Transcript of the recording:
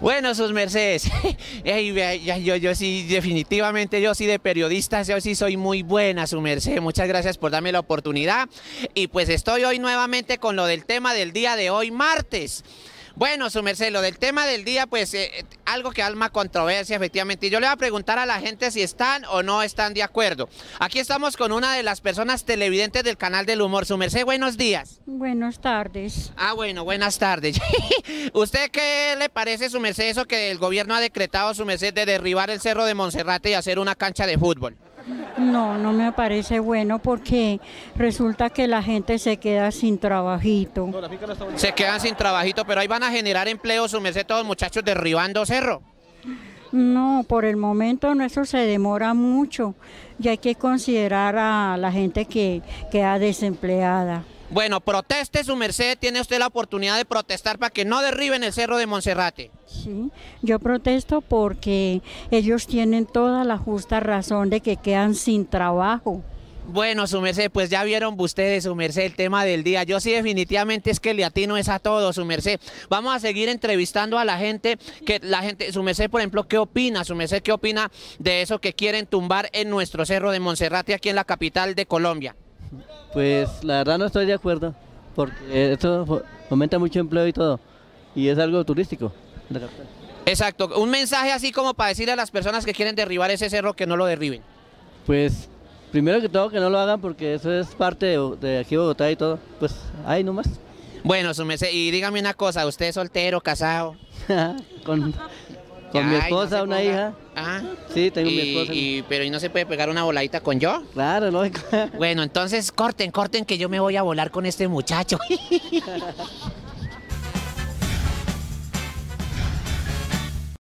Bueno, sus mercedes, yo, yo sí, definitivamente yo sí de periodista, yo sí soy muy buena, su merced. Muchas gracias por darme la oportunidad. Y pues estoy hoy nuevamente con lo del tema del día de hoy, martes. Bueno, su merced, lo del tema del día, pues eh, algo que alma controversia, efectivamente. Y yo le voy a preguntar a la gente si están o no están de acuerdo. Aquí estamos con una de las personas televidentes del canal del humor. Su merced, buenos días. Buenas tardes. Ah, bueno, buenas tardes. ¿Usted qué le parece, su merced, eso que el gobierno ha decretado, su merced, de derribar el cerro de Monserrate y hacer una cancha de fútbol? No, no me parece bueno porque resulta que la gente se queda sin trabajito. Se quedan sin trabajito, pero ahí van a generar empleo, su merced, todos los muchachos derribando cerro. No, por el momento no, eso se demora mucho y hay que considerar a la gente que queda desempleada. Bueno, proteste su merced, tiene usted la oportunidad de protestar para que no derriben el cerro de Monserrate. Sí, yo protesto porque ellos tienen toda la justa razón de que quedan sin trabajo. Bueno, su merced, pues ya vieron ustedes, su merced, el tema del día. Yo sí definitivamente es que le atino es a todo, su merced. Vamos a seguir entrevistando a la gente, que la gente, su merced, por ejemplo, ¿qué opina? Su merced, ¿qué opina de eso que quieren tumbar en nuestro cerro de Monserrate, aquí en la capital de Colombia? Pues la verdad no estoy de acuerdo, porque esto fomenta mucho empleo y todo, y es algo turístico. de la capital. Exacto, un mensaje así como para decirle a las personas que quieren derribar ese cerro que no lo derriben. Pues primero que todo que no lo hagan porque eso es parte de, de aquí Bogotá y todo, pues ahí nomás, Bueno, su merced, y dígame una cosa, ¿usted es soltero, casado? con, con mi Ay, esposa, una ponga- hija, Ah, sí, tengo mi esposa. y- pero ¿y no se puede pegar una voladita con yo? Claro, lógico. Bueno, entonces corten, corten que yo me voy a volar con este muchacho.